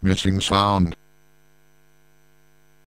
Missing sound.